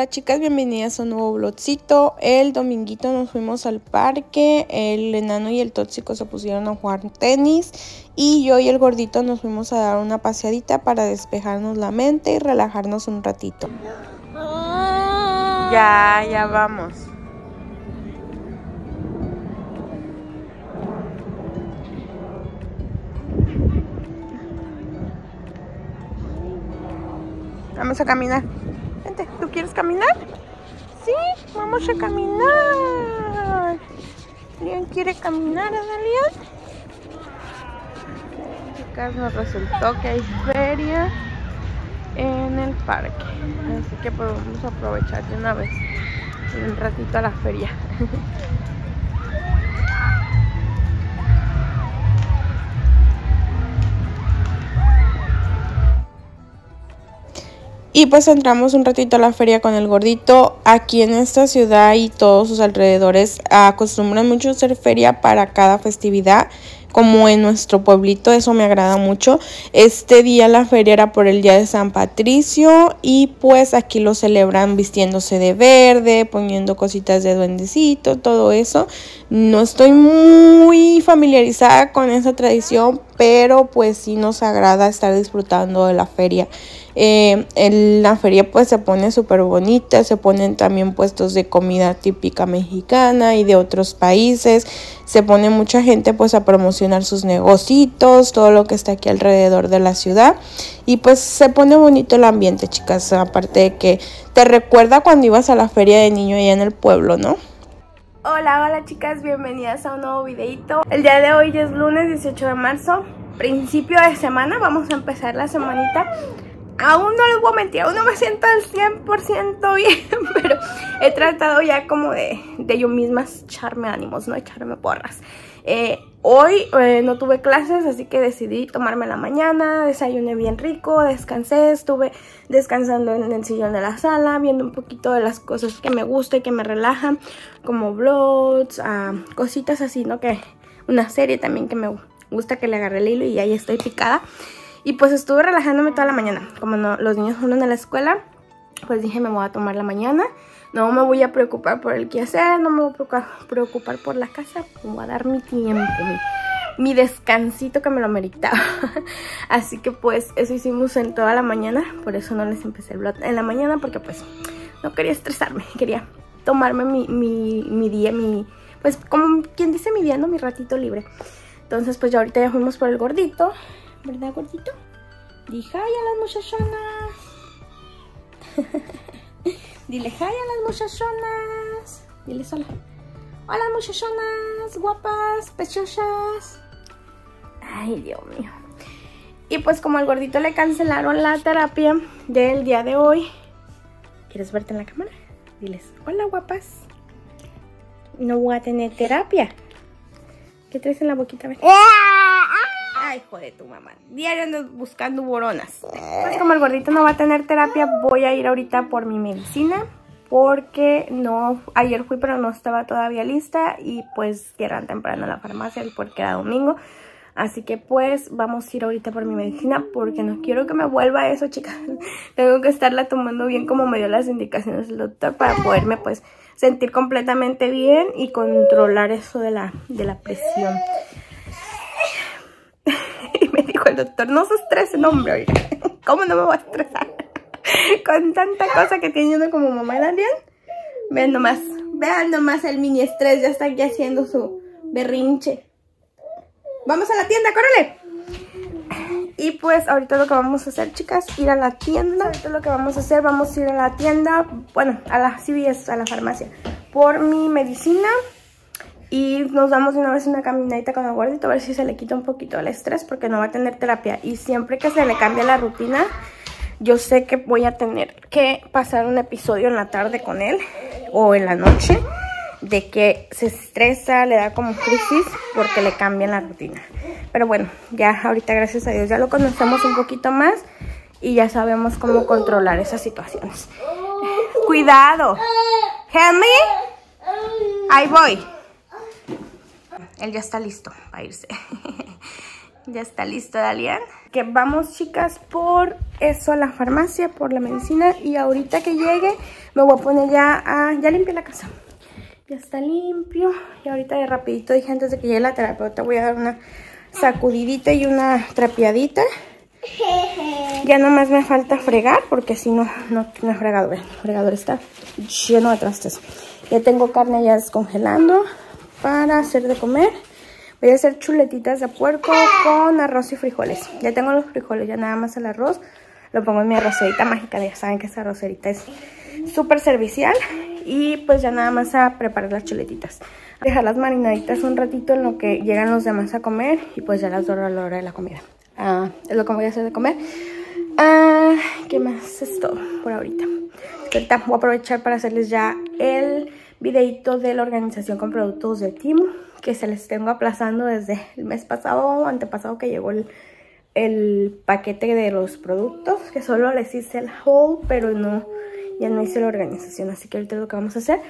Hola, chicas, bienvenidas a un nuevo vlogcito. El dominguito nos fuimos al parque, el enano y el tóxico se pusieron a jugar tenis y yo y el gordito nos fuimos a dar una paseadita para despejarnos la mente y relajarnos un ratito. Ya, ya vamos. Vamos a caminar. ¿Tú quieres caminar? Sí, vamos a caminar. Leon quiere caminar, ¿verdad, Leon? Chicas, nos resultó que hay feria en el parque. Así que podemos aprovechar de una vez un ratito a la feria. Y pues entramos un ratito a la feria con el gordito. Aquí en esta ciudad y todos sus alrededores acostumbran mucho hacer feria para cada festividad. Como en nuestro pueblito, eso me agrada mucho. Este día la feria era por el día de San Patricio y pues aquí lo celebran vistiéndose de verde, poniendo cositas de duendecito, todo eso. No estoy muy familiarizada con esa tradición, pero pues sí nos agrada estar disfrutando de la feria. Eh, en la feria pues se pone súper bonita, se ponen también puestos de comida típica mexicana y de otros países, se pone mucha gente pues a promocionar sus negocios, todo lo que está aquí alrededor de la ciudad y pues se pone bonito el ambiente chicas, aparte de que te recuerda cuando ibas a la feria de niño allá en el pueblo, ¿no? Hola, hola chicas, bienvenidas a un nuevo videito. El día de hoy es lunes 18 de marzo, principio de semana, vamos a empezar la semanita aún no les voy a mentir, aún no me siento al 100% bien, pero he tratado ya como de, de yo misma echarme ánimos, ¿no? Echarme porras. Eh, hoy eh, no tuve clases, así que decidí tomarme la mañana, desayuné bien rico, descansé, estuve descansando en el sillón de la sala, viendo un poquito de las cosas que me gustan y que me relajan, como vlogs, ah, cositas así, ¿no? Que una serie también que me gusta que le agarre el hilo y ahí estoy picada. Y pues estuve relajándome toda la mañana. Como no, los niños fueron a la escuela, pues dije me voy a tomar la mañana. No me voy a preocupar por el quehacer, no me voy a preocupar por la casa. Me voy a dar mi tiempo, mi, descansito que me lo meritaba. Así que pues eso hicimos en toda la mañana. Por eso no les empecé el vlog en la mañana porque pues no quería estresarme. Quería tomarme mi, mi, mi día, mi... Pues como quien dice mi día, ¿no? Mi ratito libre. Entonces pues ya ahorita ya fuimos por el gordito. ¿Verdad, gordito? Dije hi a las muchachonas. Dile hi a las muchachonas. Dile sola. Hola muchachonas, guapas, pechosas. Ay, Dios mío. Y pues como al gordito le cancelaron la terapia del día de hoy. ¿Quieres verte en la cámara? Diles, hola guapas. No voy a tener terapia. ¿Qué traes en la boquita? A ver. Ay, joder, tu mamá. Diario ando buscando boronas. Pues como el gordito no va a tener terapia, voy a ir ahorita por mi medicina. Porque no, ayer fui pero no estaba todavía lista y pues cierran temprano la farmacia porque era domingo. Así que pues vamos a ir ahorita por mi medicina porque no quiero que me vuelva eso, chicas. Tengo que estarla tomando bien como me dio las indicaciones del doctor para poderme pues sentir completamente bien y controlar eso de la, de la presión el doctor, no se estrese, no hombre, ¿Cómo no me voy a estresar? Con tanta cosa que tiene uno como mamá de Adrián. Vean nomás, vean nomás el mini estrés, ya está aquí haciendo su berrinche. Vamos a la tienda, córrele. Y pues ahorita lo que vamos a hacer, chicas, ir a la tienda. Ahorita lo que vamos a hacer, vamos a ir a la tienda, bueno, a la CVS, a la farmacia, por mi medicina y nos damos una vez una caminadita con el gordito a ver si se le quita un poquito el estrés porque no va a tener terapia. Y siempre que se le cambie la rutina, yo sé que voy a tener que pasar un episodio en la tarde con él o en la noche de que se estresa, le da como crisis porque le cambian la rutina. Pero bueno, ya ahorita gracias a Dios ya lo conocemos un poquito más y ya sabemos cómo controlar esas situaciones. Cuidado. Me. Ahí voy él ya está listo para irse. Ya está listo, Dalian. Que vamos, chicas, por eso a la farmacia, por la medicina. Y ahorita que llegue, me voy a poner ya a... Ya limpié la casa. Ya está limpio. Y ahorita de rapidito dije antes de que llegue la terapeuta, voy a dar una sacudidita y una trapeadita. Ya nomás me falta fregar, porque si no, no, no he fregado. El fregador está lleno de trastes. Ya tengo carne ya descongelando para hacer de comer. Voy a hacer chuletitas de puerco con arroz y frijoles. Ya tengo los frijoles, ya nada más el arroz. Lo pongo en mi arrocerita mágica. Ya saben que esa arrocerita es súper servicial. Y pues ya nada más a preparar las chuletitas. Dejarlas marinaditas un ratito en lo que llegan los demás a comer. Y pues ya las doy a la hora de la comida. Ah, es lo que voy a hacer de comer. Ah, ¿Qué más es todo por ahorita? Ahorita voy a aprovechar para hacerles ya el videito de la organización con productos de Timo que se les tengo aplazando desde el mes pasado o antepasado que llegó el, el, paquete de los productos, que solo les hice el haul, pero no, ya no hice la organización, así que ahorita es lo que vamos a hacer.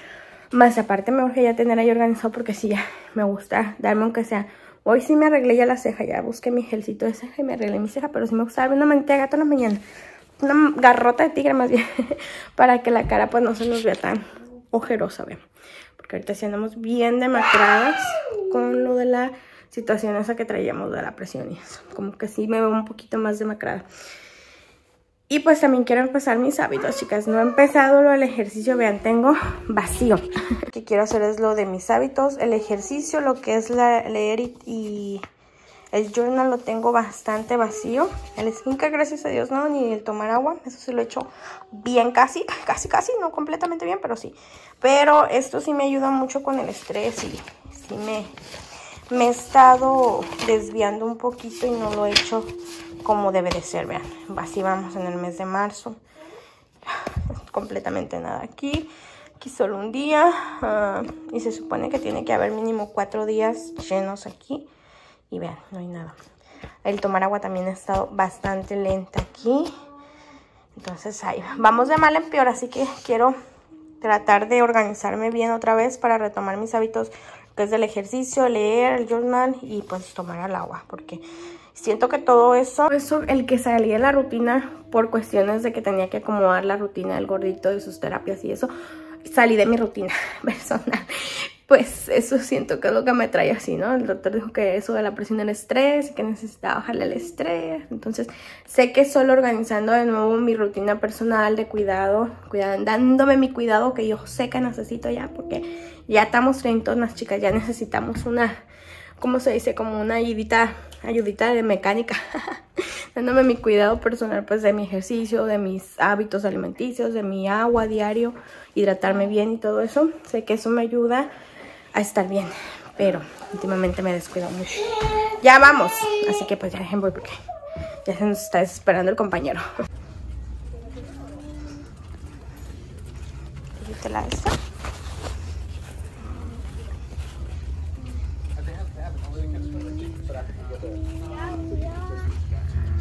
Más aparte me urge ya tener ahí organizado porque sí, ya me gusta darme aunque sea... Hoy sí me arreglé ya la ceja, ya busqué mi gelcito de ceja y me arreglé mi ceja, pero sí me gusta darme una manita de gato en la mañana. Una garrota de tigre más bien, para que la cara pues no se nos vea tan ojerosa, vean que ahorita sí andamos bien demacradas con lo de la situación esa que traíamos de la presión y eso. Como que sí me veo un poquito más demacrada. Y pues también quiero empezar mis hábitos, chicas. No he empezado lo del ejercicio, vean, tengo vacío. Lo que quiero hacer es lo de mis hábitos, el ejercicio, lo que es la, leer y el journal lo tengo bastante vacío. El skincare, gracias a Dios, no, ni el tomar agua. Eso sí lo he hecho bien casi, casi, casi, no completamente bien, pero sí. Pero esto sí me ayuda mucho con el estrés y sí me, me he estado desviando un poquito y no lo he hecho como debe de ser, vean. Así vamos en el mes de marzo. Completamente nada aquí. Aquí solo un día. Ah, y se supone que tiene que haber mínimo cuatro días llenos aquí. Y vean, no hay nada. El tomar agua también ha estado bastante lenta aquí. Entonces ahí vamos de mal en peor, así que quiero tratar de organizarme bien otra vez para retomar mis hábitos, que es del ejercicio, leer, el journal y pues tomar el agua, porque siento que todo eso, eso el que salí de la rutina por cuestiones de que tenía que acomodar la rutina del gordito de sus terapias y eso, salí de mi rutina personal pues eso siento que es lo que me trae así, ¿no? El doctor dijo que eso de la presión del estrés, que necesitaba bajarle el estrés. Entonces, sé que solo organizando de nuevo mi rutina personal de cuidado, cuidado dándome mi cuidado que yo sé que necesito ya, porque ya estamos treintonas, chicas, ya necesitamos una, ¿cómo se dice? Como una ayudita, ayudita de mecánica. dándome mi cuidado personal, pues, de mi ejercicio, de mis hábitos alimenticios, de mi agua diario, hidratarme bien y todo eso. Sé que eso me ayuda a estar bien. Pero últimamente me descuido mucho. Ya vamos. Así que pues ya dejen voy porque ya se nos está esperando el compañero. la esta.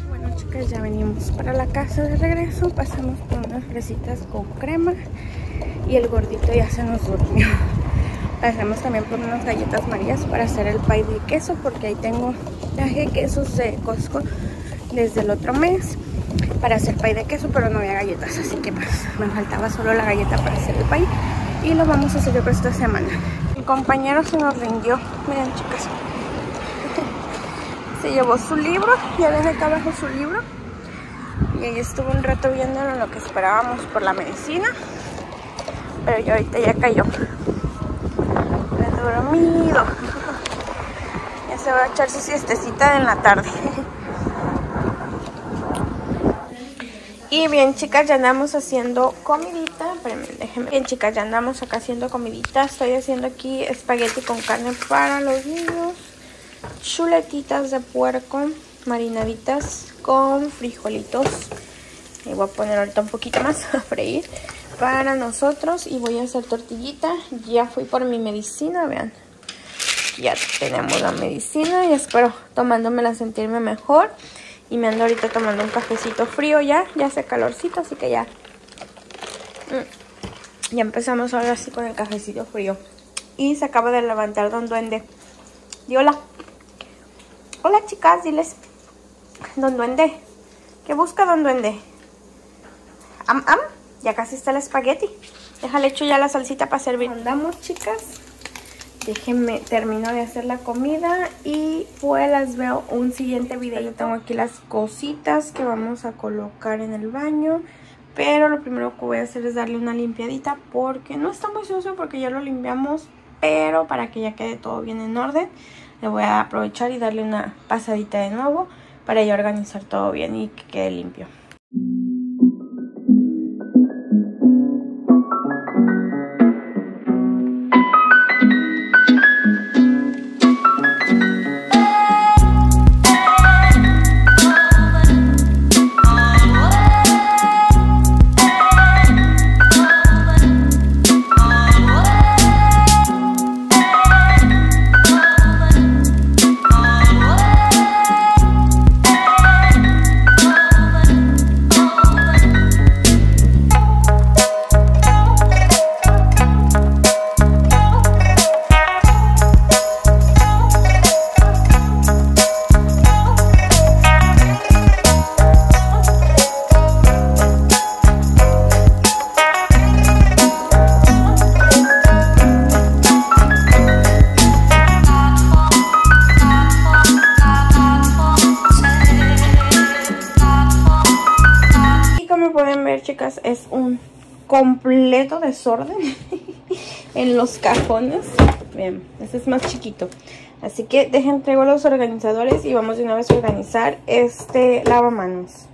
Bueno chicas, ya venimos para la casa de regreso. Pasamos por unas fresitas con crema. Y el gordito ya se nos durmió. Pasamos también por unas galletas marías para hacer el pay de queso porque ahí tengo traje quesos de Costco desde el otro mes para hacer pay de queso pero no había galletas así que pues me faltaba solo la galleta para hacer el pay y lo vamos a hacer yo por esta semana. Mi compañero se nos rindió miren chicas. Se llevó su libro ya ven acá abajo su libro y ahí estuvo un rato viéndolo lo que esperábamos por la medicina pero ya ahorita ya cayó dormido. Ya se va a echar su siestecita en la tarde. Y bien chicas, ya andamos haciendo comidita. déjenme. Bien chicas, ya andamos acá haciendo comidita. Estoy haciendo aquí espagueti con carne para los niños. Chuletitas de puerco marinaditas con frijolitos. Y voy a poner ahorita un poquito más a freír para nosotros y voy a hacer tortillita. Ya fui por mi medicina, vean. Ya tenemos la medicina y espero tomándomela sentirme mejor. Y me ando ahorita tomando un cafecito frío ya, ya hace calorcito, así que ya. Mm, ya empezamos ahora sí con el cafecito frío. Y se acaba de levantar Don Duende. Di hola. Hola chicas, diles. Don Duende. ¿Qué busca Don Duende? Am, am. Ya casi está el espagueti. Déjale hecho ya la salsita para servir. Andamos chicas. Déjenme, termino de hacer la comida y pues las veo un siguiente video. Yo tengo aquí las cositas que vamos a colocar en el baño. Pero lo primero que voy a hacer es darle una limpiadita porque no está muy sucio porque ya lo limpiamos. Pero para que ya quede todo bien en orden, le voy a aprovechar y darle una pasadita de nuevo para ya organizar todo bien y que quede limpio. Desorden en los cajones. Bien, este es más chiquito. Así que dejen, traigo los organizadores y vamos de una vez a organizar este lavamanos.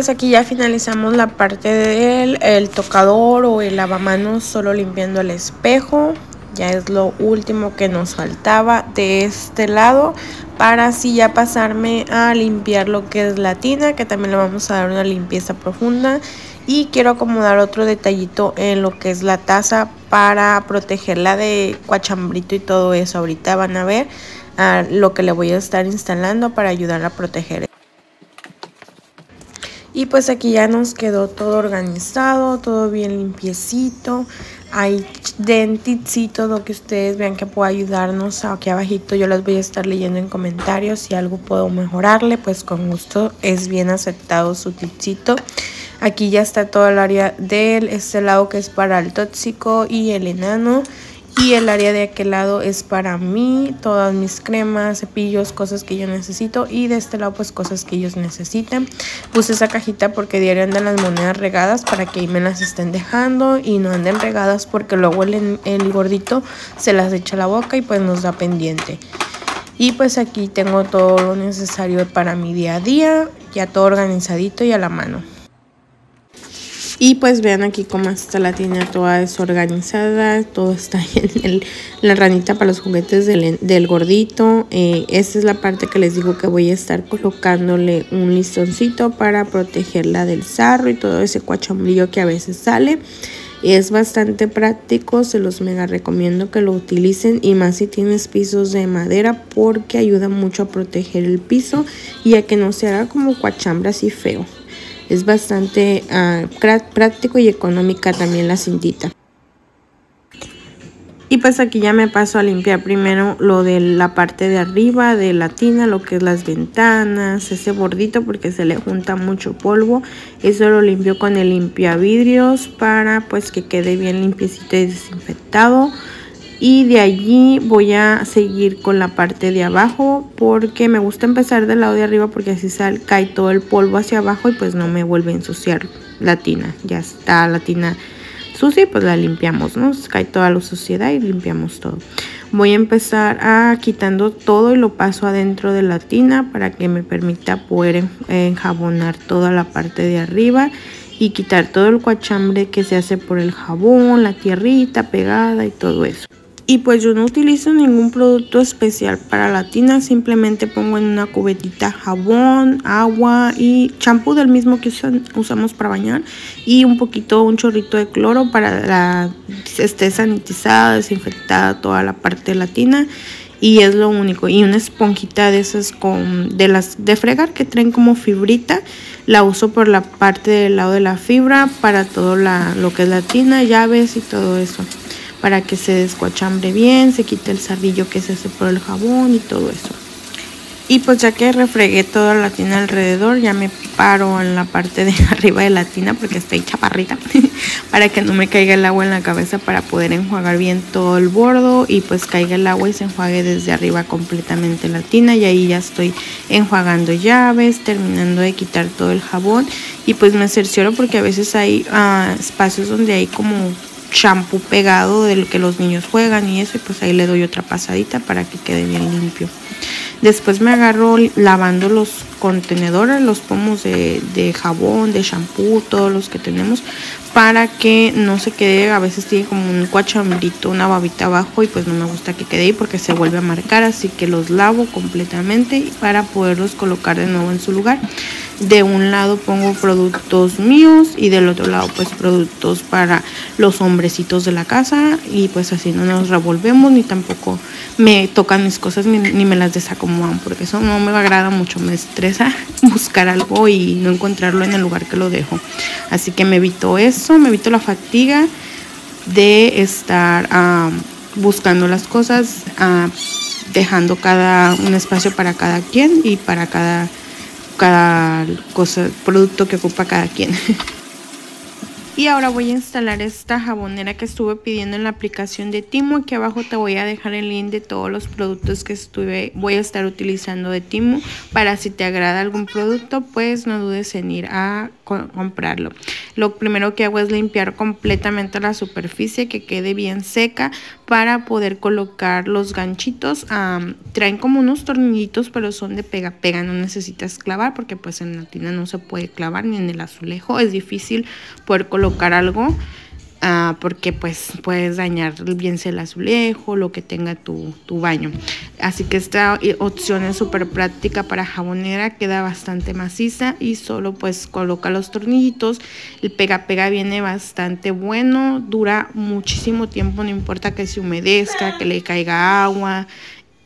Pues aquí ya finalizamos la parte del el tocador o el lavamanos solo limpiando el espejo. Ya es lo último que nos faltaba de este lado para así ya pasarme a limpiar lo que es la tina que también le vamos a dar una limpieza profunda y quiero acomodar otro detallito en lo que es la taza para protegerla de cuachambrito y todo eso ahorita van a ver ah, lo que le voy a estar instalando para ayudar a proteger y pues aquí ya nos quedó todo organizado, todo bien limpiecito. Hay denticitos, lo que ustedes vean que pueda ayudarnos. Aquí abajito yo las voy a estar leyendo en comentarios. Si algo puedo mejorarle, pues con gusto es bien aceptado su tipcito. Aquí ya está todo el área del este lado que es para el tóxico y el enano. Y el área de aquel lado es para mí, todas mis cremas, cepillos, cosas que yo necesito. Y de este lado pues cosas que ellos necesitan. Puse esa cajita porque diario andan las monedas regadas para que ahí me las estén dejando. Y no anden regadas porque luego el, el gordito se las echa a la boca y pues nos da pendiente. Y pues aquí tengo todo lo necesario para mi día a día, ya todo organizadito y a la mano. Y pues vean aquí cómo está la tienda toda desorganizada. Todo está en la ranita para los juguetes del, gordito. Eh, esta es la parte que les digo que voy a estar colocándole un listoncito para protegerla del sarro y todo ese cuachambrillo que a veces sale. Es bastante práctico, se los mega recomiendo que lo utilicen y más si tienes pisos de madera porque ayuda mucho a proteger el piso y a que no se haga como cuachambra así feo. Es bastante ah, práctico y económica también la cintita. Y pues aquí ya me paso a limpiar primero lo de la parte de arriba de la tina, lo que es las ventanas, ese bordito porque se le junta mucho polvo. Eso lo limpio con el limpia vidrios para pues que quede bien limpiecito y desinfectado y de allí voy a seguir con la parte de abajo porque me gusta empezar del lado de arriba porque así cae todo el polvo hacia abajo y pues no me vuelve a ensuciar la tina ya está la tina sucia y pues la limpiamos no cae toda la suciedad y limpiamos todo. Voy a empezar a quitando todo y lo paso adentro de la tina para que me permita poder enjabonar toda la parte de arriba y quitar todo el cuachambre que se hace por el jabón, la tierrita pegada y todo eso. Y pues yo no utilizo ningún producto especial para la tina, simplemente pongo en una cubetita jabón, agua y champú del mismo que usamos para bañar y un poquito, un chorrito de cloro para la esté sanitizada, desinfectada toda la parte de la tina y es lo único. Y una esponjita de esas con de las de fregar que traen como fibrita la uso por la parte del lado de la fibra para todo la, lo que es la tina llaves y todo eso para que se descuachambre bien, se quite el sarrillo que se hace por el jabón y todo eso. Y pues ya que refregué toda la tina alrededor, ya me paro en la parte de arriba de la tina porque estoy chaparrita para que no me caiga el agua en la cabeza para poder enjuagar bien todo el bordo y pues caiga el agua y se enjuague desde arriba completamente la tina y ahí ya estoy enjuagando llaves, terminando de quitar todo el jabón y pues me cercioro porque a veces hay ah, espacios donde hay como champú pegado del que los niños juegan y eso, y pues ahí le doy otra pasadita para que quede bien limpio. Después me agarro lavando los contenedores, los pomos de, jabón, de champú, todos los que tenemos, para que no se quede, a veces tiene como un cuachambrito, una babita abajo y pues no me gusta que quede ahí porque se vuelve a marcar, así que los lavo completamente para poderlos colocar de nuevo en su lugar. De un lado pongo productos míos y del otro lado pues productos para los hombrecitos de la casa y pues así no nos revolvemos ni tampoco me tocan mis cosas ni, me las desacomodan porque eso no me agrada mucho, me estresa buscar algo y no encontrarlo en el lugar que lo dejo. Así que me evito eso, me evito la fatiga de estar buscando las cosas, dejando cada un espacio para cada quien y para cada cada cosa, producto que ocupa cada quien. Y ahora voy a instalar esta jabonera que estuve pidiendo en la aplicación de Timo. Aquí abajo te voy a dejar el link de todos los productos que estuve, voy a estar utilizando de Timo. Para si te agrada algún producto, pues no dudes en ir a comprarlo. Lo primero que hago es limpiar completamente la superficie, que quede bien seca para poder colocar los ganchitos. traen como unos tornillitos, pero son de pega-pega, no necesitas clavar porque pues en la tina no se puede clavar ni en el azulejo. Es difícil poder colocar algo Ah, porque pues puedes dañar bien el azulejo, lo que tenga tu, tu baño. Así que esta opción es súper práctica para jabonera, queda bastante maciza y solo pues coloca los tornillitos. El pega pega viene bastante bueno, dura muchísimo tiempo, no importa que se humedezca, que le caiga agua,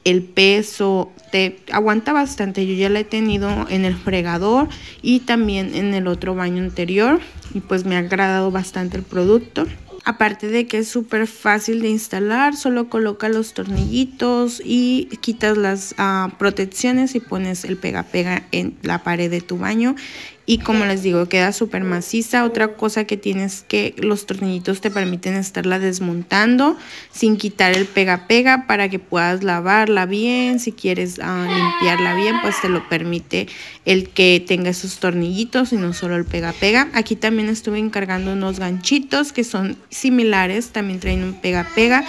el peso, te aguanta bastante. Yo ya la he tenido en el fregador y también en el otro baño anterior y pues me ha agradado bastante el producto. Aparte de que es súper fácil de instalar, solo coloca los tornillitos y quitas las ah, protecciones y pones el pega pega en la pared de tu baño y como les digo queda súper maciza. Otra cosa que tienes que los tornillitos te permiten estarla desmontando sin quitar el pega pega para que puedas lavarla bien. Si quieres ah, limpiarla bien pues te lo permite el que tenga esos tornillitos y no solo el pega pega aquí también estuve encargando unos ganchitos que son similares también traen un pega pega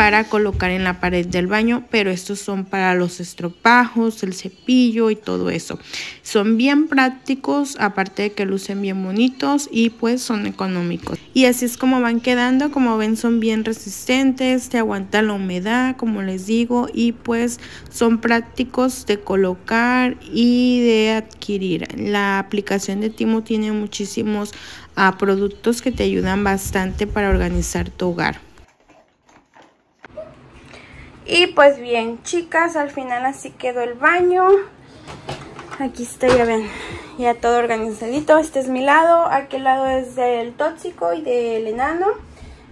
para colocar en la pared del baño, pero estos son para los estropajos, el cepillo y todo eso. Son bien prácticos, aparte de que lucen bien bonitos y pues son económicos. Y así es como van quedando, como ven son bien resistentes, te aguantan la humedad, como les digo, y pues son prácticos de colocar y de adquirir. La aplicación de Timo tiene muchísimos ah, productos que te ayudan bastante para organizar tu hogar. Y pues bien, chicas, al final así quedó el baño. Aquí está, ya ven, ya todo organizadito. Este es mi lado, aquel lado es del tóxico y del enano.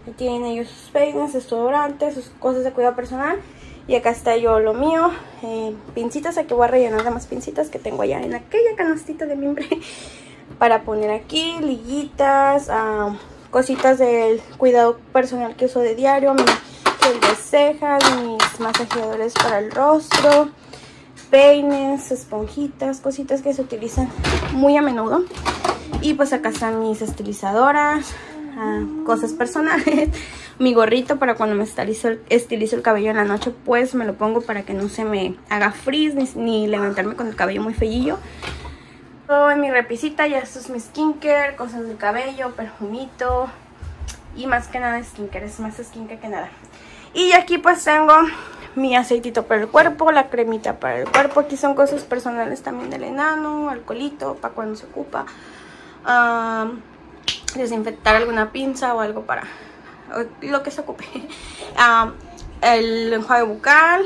Aquí tienen ellos sus peines, desodorantes, sus cosas de cuidado personal. Y acá está yo lo mío, eh, pincitas, aquí voy a rellenar de más pincitas que tengo allá en aquella canastita de mimbre. Para poner aquí, liguitas, ah, cositas del cuidado personal que uso de diario, de cejas, mis masajeadores para el rostro, peines, esponjitas, cositas que se utilizan muy a menudo. Y pues acá están mis estilizadoras, ah, cosas personales. Mi gorrito para cuando me estilizo, el cabello en la noche, pues me lo pongo para que no se me haga frizz ni, levantarme con el cabello muy feillillo. Todo en mi repisita, ya esto es mi skincare, cosas de cabello, perfumito y más que nada skincare, es más skincare que nada. Y aquí pues tengo mi aceitito para el cuerpo, la cremita para el cuerpo. Aquí son cosas personales también del enano, alcoholito para cuando se ocupa. desinfectar alguna pinza o algo para lo que se ocupe. el enjuague bucal,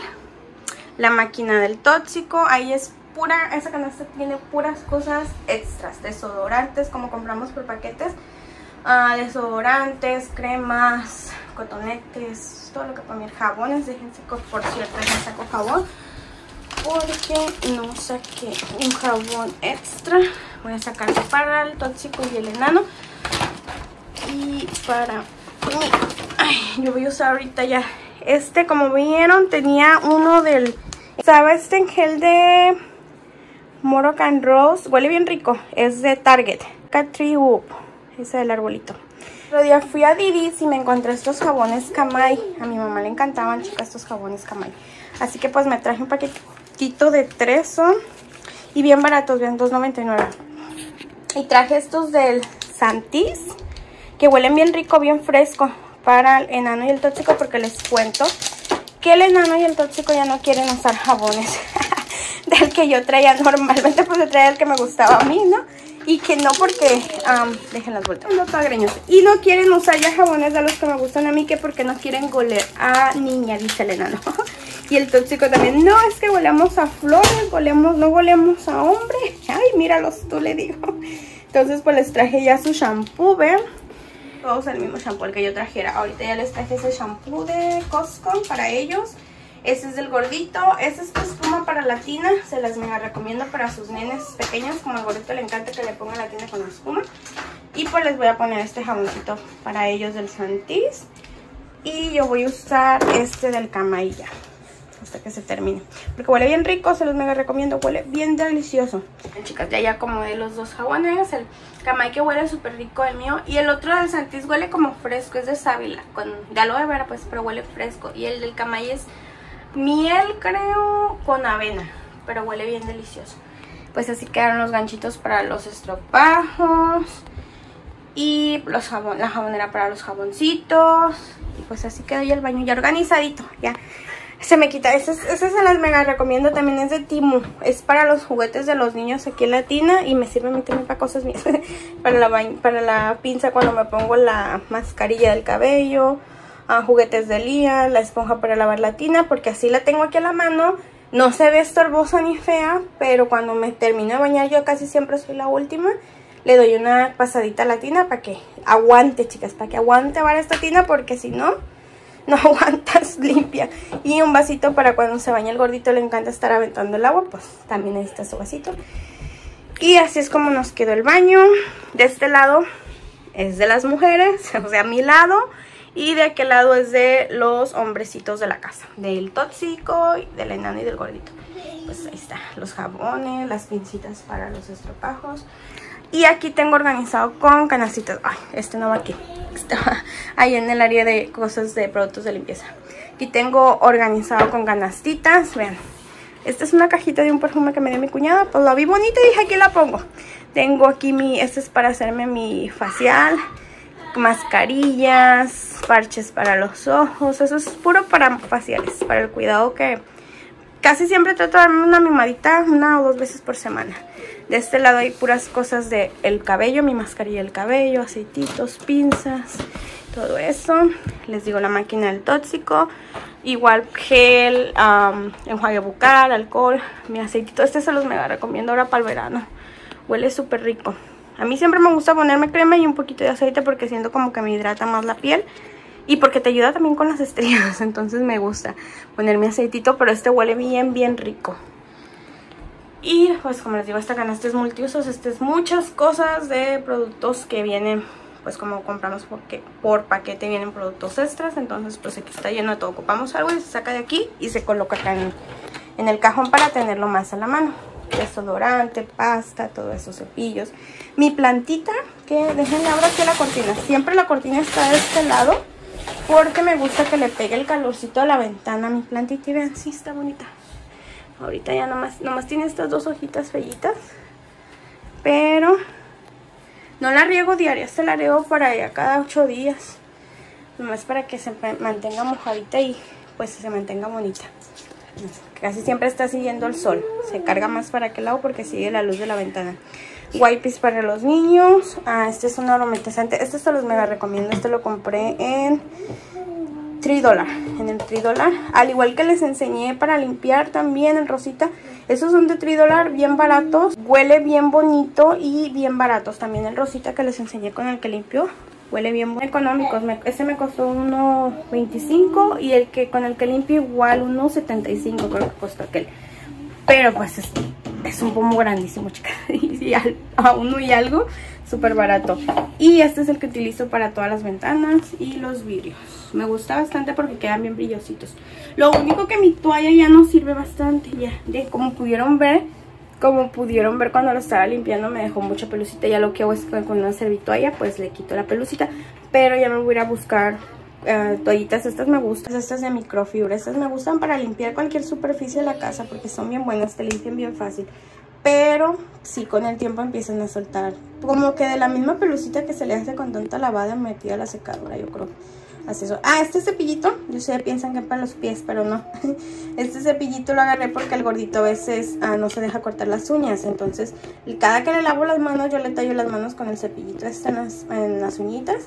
la máquina del tóxico. Ahí es pura, esa canasta tiene puras cosas extras, desodorantes como compramos por paquetes. Uh, desodorantes, cremas, cotonetes, todo lo que poner jabones. Déjense, por cierto, me saco jabón. Porque no saqué un jabón extra. Voy a sacar para el tóxico y el enano. Y para yo voy a usar ahorita ya. Este, como vieron, tenía uno del... ¿Sabes? Este en gel de Moroccan Rose. Huele bien rico. Es de Target. Catri Whoop. Ese del arbolito. Otro día fui a Didis y me encontré estos jabones Kamai. A mi mamá le encantaban, chicas, estos jabones Kamai. Así que pues me traje un paquetito de tres son. Y bien baratos, bien, $2.99. Y traje estos del Santis. Que huelen bien rico, bien fresco. Para el enano y el tóxico porque les cuento que el enano y el tóxico ya no quieren usar jabones. del que yo traía normalmente, pues traía el que me gustaba a mí, ¿no? Y que no porque, dejen las vueltas, no. Y no quieren usar ya jabones de los que me gustan a mí, que porque no quieren goler a niña, dice el enano. y el tóxico también, no, es que volemos a flores, volemos, no volemos a hombre. Ay, míralos, tú le digo. Entonces pues les traje ya su shampoo, ¿ven? Todos el mismo shampoo, el que yo trajera. Ahorita ya les traje ese shampoo de Costco para ellos. Este es del gordito. Esta es espuma para la tina. Se las mega recomiendo para sus nenes pequeños. Como al gordito le encanta que le pongan la tina con espuma. Y pues les voy a poner este jaboncito para ellos del Santis. Y yo voy a usar este del Camailla hasta que se termine. Porque huele bien rico, se los mega recomiendo, huele bien delicioso. Chicas, ya ya como de los dos jabones, el Camay que huele súper rico el mío. Y el otro del Santis huele como fresco, es de sábila, con, de aloe vera pues, pero huele fresco. Y el del Camay es miel creo con avena, pero huele bien delicioso. Pues así quedaron los ganchitos para los estropajos. Y los jabón, la jabonera para los jaboncitos. Y pues así quedó ya el baño ya organizadito. Ya se me quita. Ese, se las mega recomiendo. También es de Timu. Es para los juguetes de los niños aquí en la tina. Y me sirve también para cosas mías. para, la, para la pinza cuando me pongo la mascarilla del cabello. Ah, juguetes de Lía. La esponja para lavar la tina. Porque así la tengo aquí a la mano. No se ve estorbosa ni fea. Pero cuando me termino de bañar yo casi siempre soy la última. Le doy una pasadita a la tina para que aguante, chicas. Para que aguante para esta tina. Porque si no no aguantas limpia. Y un vasito para cuando se baña el gordito, le encanta estar aventando el agua, pues también necesita su vasito. Y así es como nos quedó el baño. De este lado es de las mujeres, o sea, mi lado. Y de aquel lado es de los hombrecitos de la casa. Del tóxico, del enano y del gordito. Pues ahí está, los jabones, las pincitas para los estropajos. Y aquí tengo organizado con canastitas. Ay, este no va aquí. Está ahí en el área de cosas de productos de limpieza. Aquí tengo organizado con canastitas. Vean. Esta es una cajita de un perfume que me dio mi cuñada. Pues la vi bonita y dije aquí la pongo. Tengo aquí mi... Este es para hacerme mi facial. Mascarillas. Parches para los ojos. Eso es puro para faciales. Para el cuidado que... Casi siempre trato de darme una mimadita una o dos veces por semana. De este lado hay puras cosas del el cabello, mi mascarilla del cabello, aceititos, pinzas, todo eso. Les digo la máquina del tóxico. Igual gel, enjuague bucal, alcohol, mi aceitito. Este se los mega recomiendo ahora para el verano. Huele súper rico. A mí siempre me gusta ponerme crema y un poquito de aceite porque siento como que me hidrata más la piel. Y porque te ayuda también con las estrías, entonces me gusta ponerme aceitito, pero este huele bien, bien rico. Y pues como les digo, esta canasta es multiusos, este es muchas cosas de productos que vienen, pues como compramos porque por paquete vienen productos extras, entonces pues aquí está lleno de todo. Ocupamos algo y se saca de aquí y se coloca acá en, en el cajón para tenerlo más a la mano. Desodorante, pasta, todos esos cepillos. Mi plantita, que déjenme abrir aquí la cortina. Siempre la cortina está de este lado porque me gusta que le pegue el calorcito a la ventana mi plantita y vean, sí está bonita. Ahorita ya nomás, nomás tiene estas dos hojitas fellitas. Pero no la riego diaria, se la riego para allá cada ocho días. Nomás para que se mantenga mojadita y pues se mantenga bonita. Casi siempre está siguiendo el sol. Se carga más para aquel lado porque sigue la luz de la ventana. Wipes para los niños. Ah, este es un aromatizante. Este se los mega recomiendo. Este lo compré en 3 dólares, en el 3 dólares. Al igual que les enseñé para limpiar también el rosita. Esos son de 3 dólares, bien baratos. Huele bien bonito y bien baratos. También el rosita que les enseñé con el que limpió. Huele bien económicos. Este me costó 1.25 y el que con el que limpio igual 1.75 creo que costó aquel. Pero pues es, un pomo grandísimo, chicas. y a uno y algo, súper barato. Y este es el que utilizo para todas las ventanas y los vidrios. Me gusta bastante porque quedan bien brillositos. Lo único que mi toalla ya no sirve bastante. Ya, como pudieron ver, como pudieron ver cuando lo estaba limpiando me dejó mucha pelucita. Ya lo que hago es que con una servitoalla pues le quito la pelucita. Pero ya me voy a ir a buscar uh, toallitas. Estas me gustan. Estas de microfibra. Estas me gustan para limpiar cualquier superficie de la casa porque son bien buenas. Te limpian bien fácil. Pero sí con el tiempo empiezan a soltar. Como que de la misma pelucita que se le hace con tanta lavada metida a la secadora yo creo. Así eso. Ah, este cepillito, yo sé, piensan que para los pies, pero no. Este cepillito lo agarré porque el gordito a veces ah, no se deja cortar las uñas. Entonces, cada que le lavo las manos, yo le tallo las manos con el cepillito este en las, en las uñitas.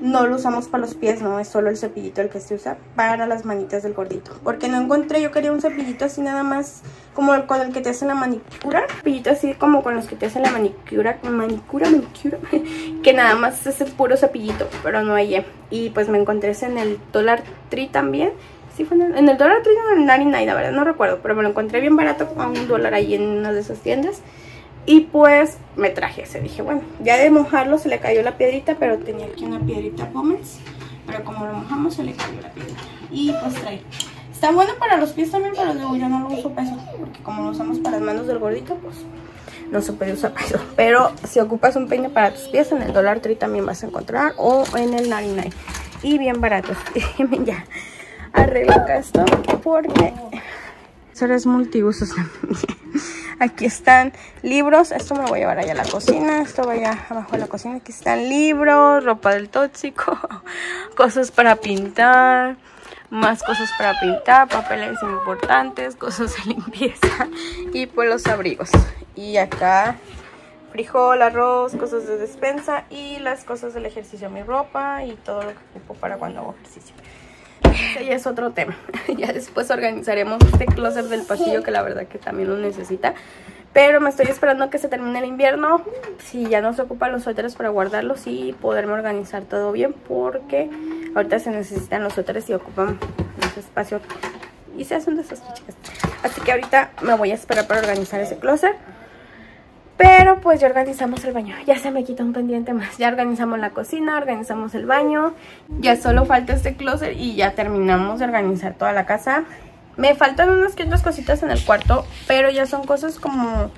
No lo usamos para los pies, no, es solo el cepillito el que se usa para las manitas del gordito. Porque no encontré, yo quería un cepillito así nada más como con el que te hacen la manicura. Cepillito así como con los que te hacen la manicura, manicura, manicura. que nada más es el puro cepillito, pero no hay. Y pues me encontré ese en el Dollar Tree también. Sí fue en el, Dollar Tree o en el 99, la verdad no recuerdo. Pero me lo encontré bien barato a un dólar ahí en una de esas tiendas. Y pues me traje ese. Dije, bueno, ya de mojarlo se le cayó la piedrita, pero tenía aquí una piedrita Gómez. Pero como lo mojamos se le cayó la piedrita. Y pues trae. Está bueno para los pies también, pero luego yo no lo uso peso. Porque como lo usamos para las manos del gordito, pues no se puede usar peso. Pero si ocupas un peine para tus pies, en el Dollar Tree también vas a encontrar. O en el 99. Y bien baratos. ya arreglo acá esto porque es multiusos Aquí están libros. Esto me lo voy a llevar allá a la cocina. Esto vaya abajo de la cocina. Aquí están libros, ropa del tóxico, cosas para pintar, más cosas para pintar, papeles importantes, cosas de limpieza y pues los abrigos. Y acá frijol, arroz, cosas de despensa y las cosas del ejercicio, mi ropa y todo lo que ocupo para cuando hago ejercicio. Ese ya es otro tema. ya después organizaremos este closet del pasillo que la verdad que también lo necesita. Pero me estoy esperando que se termine el invierno. Si ya no se ocupan los suéteres para guardarlos y poderme organizar todo bien. Porque ahorita se necesitan los suéteres y ocupan más espacio. Y se hacen desastre, chicas. Así que ahorita me voy a esperar para organizar ese closet. Pero pues ya organizamos el baño, ya se me quita un pendiente más. Ya organizamos la cocina, organizamos el baño. Ya solo falta este closet y ya terminamos de organizar toda la casa. Me faltan unas que otras cositas en el cuarto, pero ya son cosas como...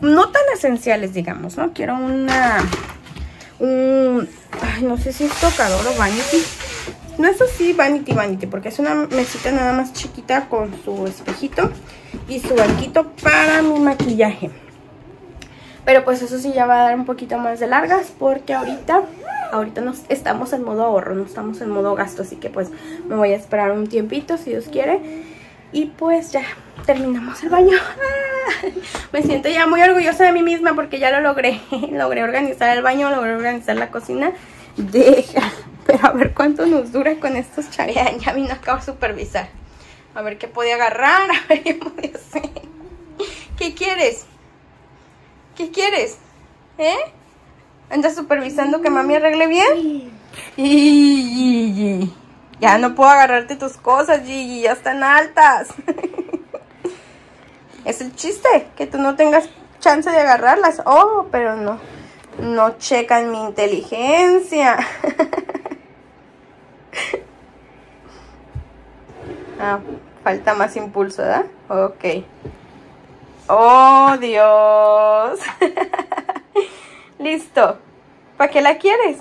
No tan esenciales, digamos, ¿no? Quiero una... Un... Ay, no sé si es tocador o vanity. No es así vanity vanity, porque es una mesita nada más chiquita con su espejito y su banquito para mi maquillaje. Pero pues eso sí ya va a dar un poquito más de largas porque ahorita, ahorita nos estamos en modo ahorro, no estamos en modo gasto. Así que pues me voy a esperar un tiempito si Dios quiere. Y pues ya terminamos el baño. Me siento ya muy orgullosa de mí misma porque ya lo logré. logré organizar el baño, logré organizar la cocina. Deja. Pero a ver cuánto nos dura con estos chavean. Ya vino acá a supervisar. A ver qué podía agarrar, a ver qué podía hacer. ¿Qué quieres? ¿Qué quieres? ¿Eh? ¿Andas supervisando que mami arregle bien? Y, ya no puedo agarrarte tus cosas, Gigi, ya están altas. es el chiste, que tú no tengas chance de agarrarlas. Oh, pero no, no checan mi inteligencia. ah, falta más impulso, ¿verdad? Ok. Oh, Dios. Listo. ¿Para qué la quieres?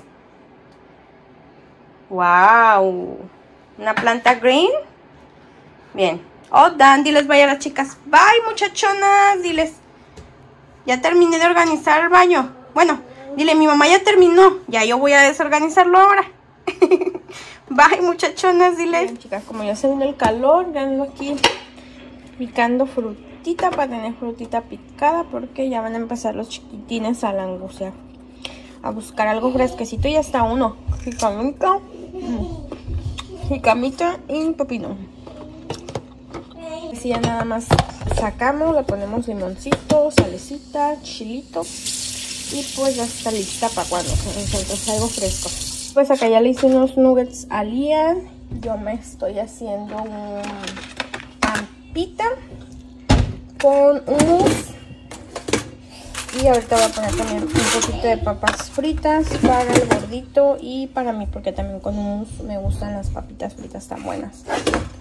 Wow. ¿Una planta green? Bien. Oh, Dan, diles vaya a las chicas. Bye, muchachonas. Diles. Ya terminé de organizar el baño. Bueno, dile, mi mamá ya terminó. Ya yo voy a desorganizarlo ahora. Bye, muchachonas, diles. chicas, como ya se viene el calor, ando aquí picando fruta para tener frutita picada porque ya van a empezar los chiquitines a langucear. A buscar algo fresquecito y hasta uno. Jicamita, mm, jicamita y pepino. Así ya nada más sacamos, le ponemos limoncito, salecita, chilito. Y pues ya está lista para cuando se encuentre algo fresco. Pues acá ya le hice unos nuggets a Lian. Yo me estoy haciendo un pampita con hummus. Y ahorita voy a poner también un poquito de papas fritas para el gordito y para mí, porque también con hummus me gustan las papitas fritas tan buenas.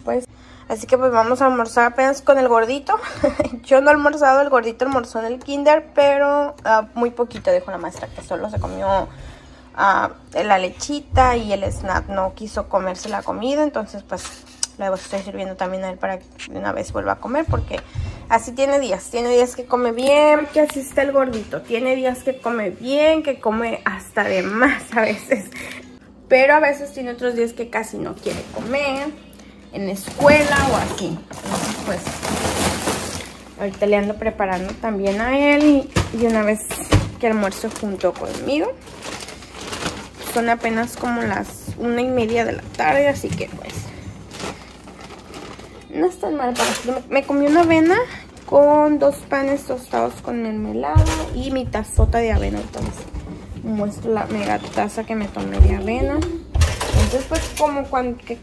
Pues, así que pues vamos a almorzar apenas con el gordito. Yo no he almorzado, el gordito almorzó en el kinder, pero ah, muy poquito, dijo la maestra, que solo se comió ah, la lechita y el snack. No quiso comerse la comida, entonces pues luego estoy sirviendo también a él para que una vez vuelva a comer, porque Así tiene días, tiene días que come bien, que así está el gordito. Tiene días que come bien, que come hasta de más a veces. Pero a veces tiene otros días que casi no quiere comer, en escuela o así. pues, ahorita le ando preparando también a él y, una vez que almuerzo junto conmigo. Son apenas como las una y media de la tarde, así que pues no es tan mal para Me comí una avena con dos panes tostados con mermelada y mi tazota de avena. Entonces muestro la mega taza que me tomé de avena. Entonces pues como cuando que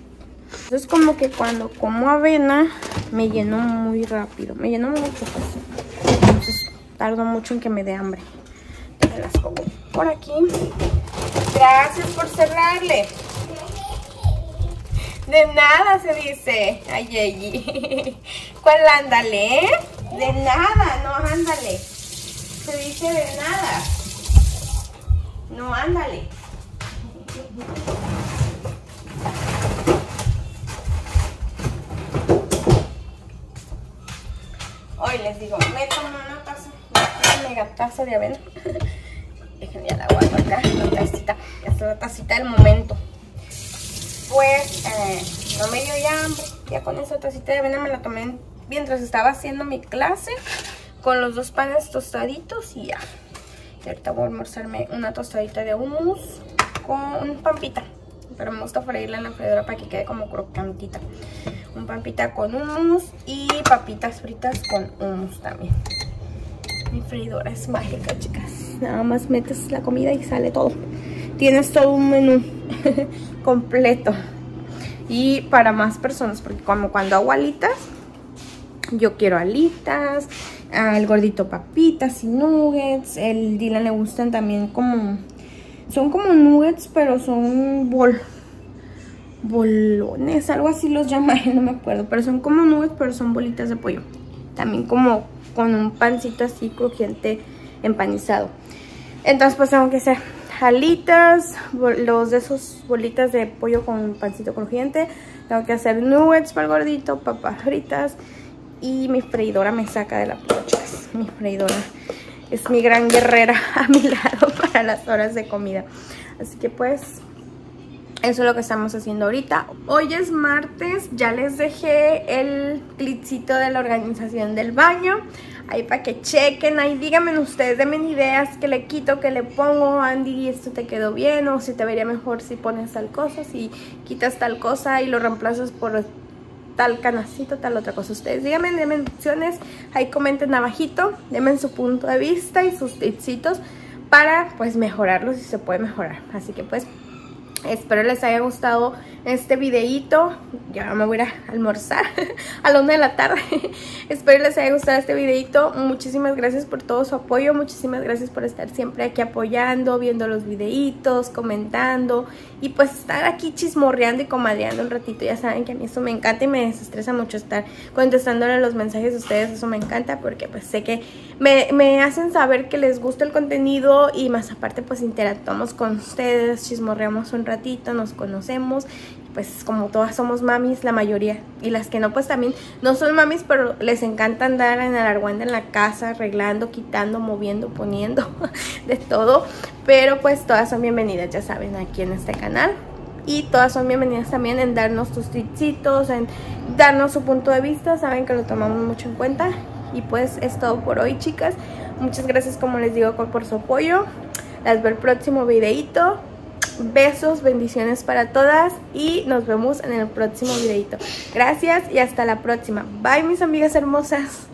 entonces como que cuando como avena me lleno muy rápido, me lleno mucho pues. Entonces tardo mucho en que me dé hambre. las pongo por aquí. Gracias por cerrarle. De nada se dice. Ay, ay. ¿Cuál ándale? De nada, no, ándale. Se dice de nada. No, ándale. Hoy les digo, me tomo una taza, una mega taza de avena. Dejen ya la guardo acá, la tacita. Esta es la tacita del momento. Pues eh, no me dio ya hambre. Ya con esa tacita de avena me la tomé mientras estaba haciendo mi clase. Con los dos panes tostaditos y ya. Y ahorita voy a almorzarme una tostadita de hummus con pampita. Pero me gusta freírla en la freidora para que quede como crocantita. Un pampita con hummus y papitas fritas con hummus también. Mi freidora es mágica, chicas. Nada más metes la comida y sale todo. Tienes todo un menú completo. Y para más personas, porque como cuando hago alitas, yo quiero alitas, al gordito papitas y nuggets. El Dylan le gustan también como son como nuggets, pero son bol, bolones, algo así los llaman, no me acuerdo. Pero son como nuggets, pero son bolitas de pollo. También como con un pancito así crujiente empanizado. Entonces pues tengo que hacer alitas, los de esos bolitas de pollo con pancito crujiente. Tengo que hacer nuggets para el gordito, papas fritas. Y mi freidora me saca de la plancha. Mi freidora es mi gran guerrera a mi lado para las horas de comida. Así que pues eso es lo que estamos haciendo ahorita. Hoy es martes, ya les dejé el clipcito de la organización del baño. Ahí para que chequen, ahí díganme ustedes, denme ideas que le quito, que le pongo. Andy, esto te quedó bien o si te vería mejor si pones tal cosa, si quitas tal cosa y lo reemplazas por tal canacito, tal otra cosa. Ustedes díganme, denme opciones, ahí comenten abajito, denme su punto de vista y sus tipsitos para pues mejorarlo si se puede mejorar. Así que pues espero les haya gustado este videito. Ya me voy a almorzar a la una de la tarde. Espero les haya gustado este videito. Muchísimas gracias por todo su apoyo. Muchísimas gracias por estar siempre aquí apoyando, viendo los videitos, comentando. Y pues estar aquí chismorreando y comadreando un ratito. Ya saben que a mí eso me encanta y me desestresa mucho estar contestándole los mensajes de ustedes. Eso me encanta porque pues sé que me, me hacen saber que les gusta el contenido. Y más aparte pues interactuamos con ustedes, chismorreamos un ratito, nos conocemos pues como todas somos mamis, la mayoría, y las que no, pues también no son mamis, pero les encanta andar en el argüende en la casa, arreglando, quitando, moviendo, poniendo, de todo, pero pues todas son bienvenidas, ya saben, aquí en este canal. Y todas son bienvenidas también en darnos tus tipsitos, en darnos su punto de vista, saben que lo tomamos mucho en cuenta. Y pues es todo por hoy, chicas. Muchas gracias, como les digo, por su apoyo. Las veo el próximo videito. Besos, bendiciones para todas y nos vemos en el próximo videito. Gracias y hasta la próxima. Bye mis amigas hermosas.